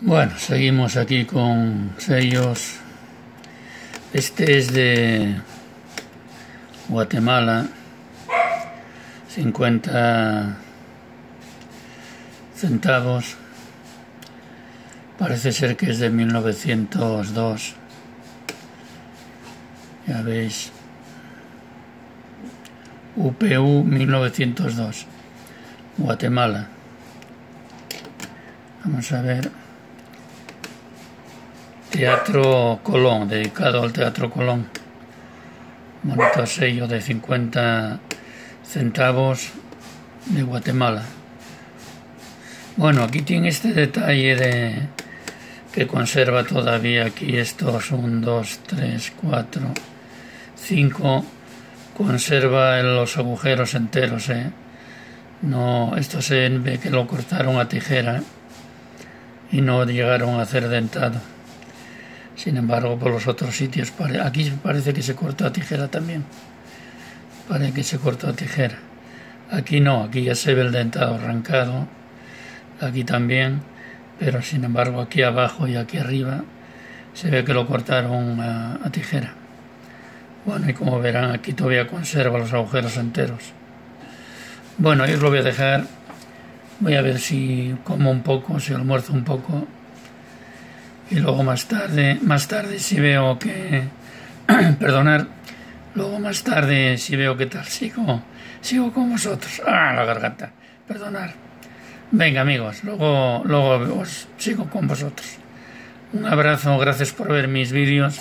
Bueno, seguimos aquí con sellos. Este es de Guatemala, 50 centavos. Parece ser que es de 1902. Ya veis. UPU 1902. Guatemala. Vamos a ver. Teatro Colón, dedicado al Teatro Colón. Bonito sello de 50 centavos de Guatemala. Bueno, aquí tiene este detalle de que conserva todavía aquí estos 1, 2, 3, 4, 5. Conserva los agujeros enteros, ¿eh? No, esto se ve que lo cortaron a tijera y no llegaron a hacer dentado. Sin embargo, por los otros sitios, aquí parece que se cortó a tijera también. Parece que se cortó a tijera. Aquí no, aquí ya se ve el dentado arrancado. Aquí también, pero sin embargo aquí abajo y aquí arriba se ve que lo cortaron a, tijera. Bueno, y como verán, aquí todavía conserva los agujeros enteros. Bueno, ahí os lo voy a dejar. Voy a ver si como un poco, si almuerzo un poco y luego más tarde, más tarde si veo que, perdonar, luego más tarde si veo que tal, sigo, sigo con vosotros, ah, la garganta, perdonar. Venga amigos, luego, luego sigo con vosotros. Un abrazo, gracias por ver mis vídeos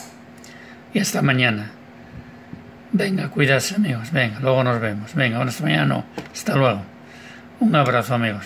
y hasta mañana. Venga, cuidarse amigos, venga, luego nos vemos. Venga, hasta mañana no, hasta luego. Un abrazo amigos.